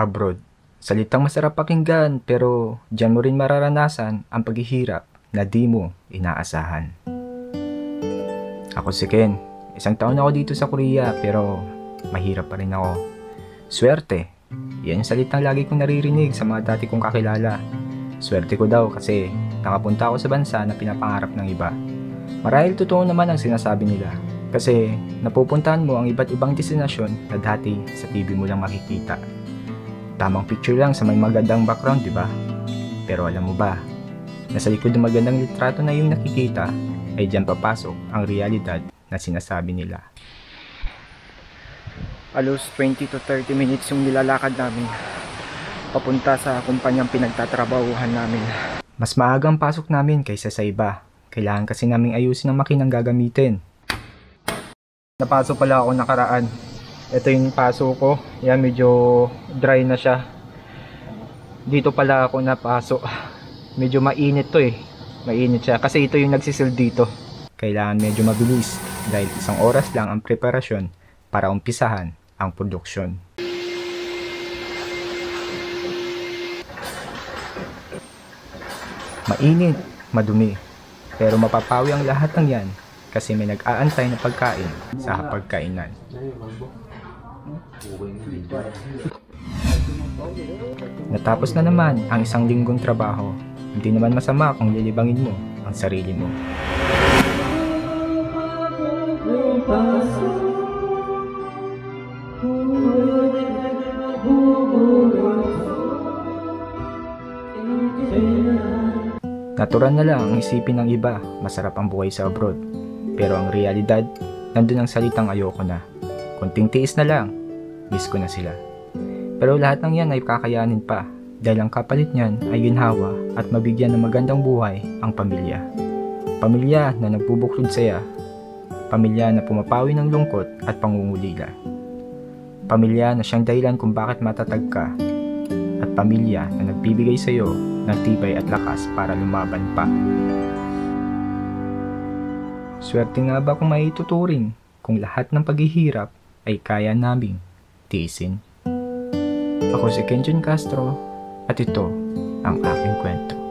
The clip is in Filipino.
Abroad. Salitang masarap pakinggan pero diyan mo rin mararanasan ang paghihirap na di mo inaasahan. Ako si Ken. Isang taon ako dito sa Korea pero mahirap pa rin ako. Swerte. Yan yung salitang lagi kong naririnig sa mga dati kong kakilala. Swerte ko daw kasi nakapunta ako sa bansa na pinapangarap ng iba. Marahil totoo naman ang sinasabi nila kasi napupuntahan mo ang iba't ibang destinasyon na dati sa TV mo lang makikita. Tamang picture lang sa may magandang background, di ba? Pero alam mo ba, nasa likod ng magandang litrato na yung nakikita ay diyan papasok ang realidad na sinasabi nila. Alos 20 to 30 minutes yung nilalakad namin papunta sa kumpanyang pinagtatrabahuhan namin. Mas maagang pasok namin kaysa sa iba. Kailangan kasi naming ayusin ang makinang gagamitin. Napasok pala ako nakaraan. Ito yung paso ko. Yan, medyo dry na siya. Dito pala ako napasok. Medyo mainit to eh. Mainit siya. Kasi ito yung nagsisil dito. Kailangan medyo mabilis dahil isang oras lang ang preparasyon para umpisahan ang produksyon. Mainit, madumi. Pero mapapawi ang lahat ng yan kasi may nag-aantay na pagkain sa hapagkainan. Natapos na naman ang isang linggong trabaho. Hindi naman masama kung lilibangin mo ang sarili mo. Natural na lang ang isipin ng iba, masarap ang buhay sa abroad. Pero ang realidad, nandun ang salitang ayoko na. Kunting tiis na lang, miss ko na sila. Pero lahat ng yan ay kakayanin pa dahil ang kapalit niyan ay ginhawa at mabigyan ng magandang buhay ang pamilya. Pamilya na nagbubuklod saya, pamilya na pumapawi ng lungkot at pangungulila. Pamilya na siyang dahilan kung bakit matatag ka at pamilya na nagbibigay sa iyo ng tibay at lakas para lumaban pa. Swerte nga ba kung maituturing kung lahat ng paghihirap ay kaya naming tiisin? Ako si Kenjun Castro at ito ang aking kwento.